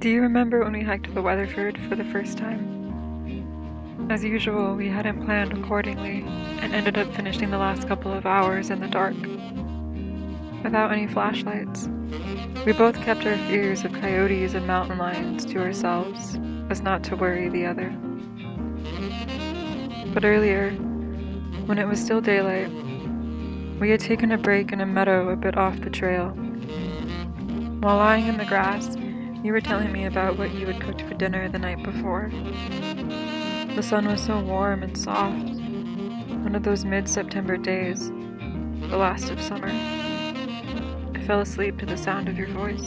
Do you remember when we hiked the Weatherford for the first time? As usual, we hadn't planned accordingly and ended up finishing the last couple of hours in the dark. Without any flashlights. We both kept our fears of coyotes and mountain lions to ourselves, as not to worry the other. But earlier, when it was still daylight, we had taken a break in a meadow a bit off the trail. While lying in the grass, you were telling me about what you had cooked for dinner the night before. The sun was so warm and soft. One of those mid September days, the last of summer. I fell asleep to the sound of your voice.